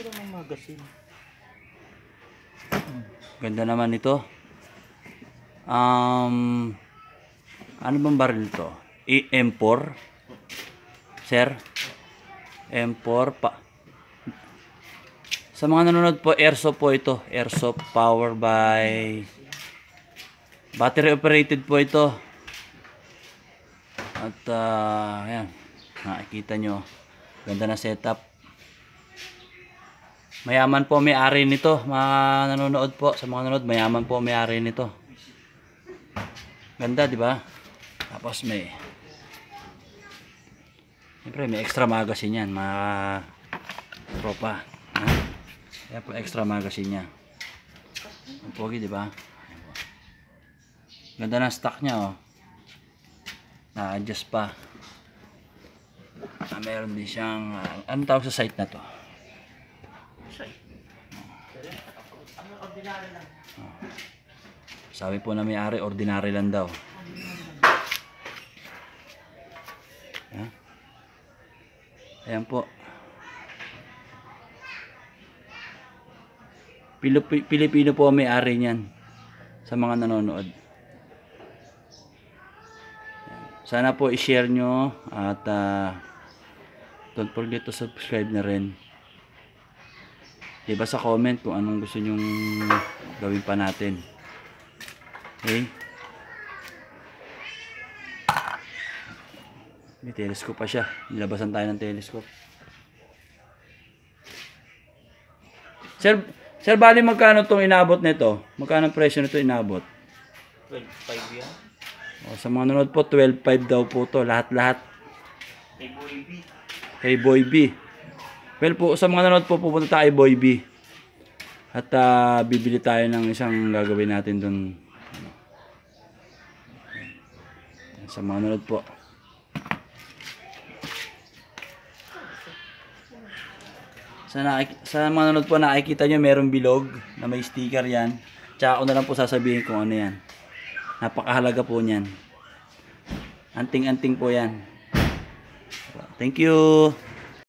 Ito lang ang magazine. Ganda naman ito. Um, ano bang baril to? E M4? Sir? M4 pa. Sa mga nanonood po, airsoft po ito. Airsoft power by battery operated po ito. At ah, ayan, nakikita nyo. Ganda na setup. Mayaman po may-ari nito, mga nanonood po, sa mga nanonood, mayaman po may-ari nito. Ganda, di ba? Tapos may Siyempre, may extra magazine yan, mga tropa. Ha? Kaya po extra magazine niya. Ang pogi, di ba? Ayan. Ganda ng stock niya, oh. Na-adjust pa. Ah, meron din siyang, ah, anong tawag sa site na to? Sabi po na may-ari, ordinary lang daw. Ayan. Ayan po. Pilip- Pilipino po may-ari niyan sa mga nanonood. Sana po i-share nyo at ah, don't forget to subscribe na rin. Diba sa comment kung anong gusto nyong gawin pa natin. Okay? May telescope pa siya. Nilabasan tayo ng telescope. Sir, sir, bali magkano tong inabot nito? Magkano ang presyo nito inabot? 12.5 yan. O, sa mga nanonood po, 12.5 daw po to. Lahat-lahat. Kay Boy B. Kay Boy B. Well po, sa mga nanonood po, pupunta tayo Boy B. At ah, bibili tayo ng isang gagawin natin doon. Sa mga nanonood po. Sa, nakik- sa mga nanonood po, nakikita nyo merong bilog na may sticker yan. Tsaka ako na lang po sasabihin kung ano yan. Napakahalaga po niyan. Anting-anting po yan. Thank you.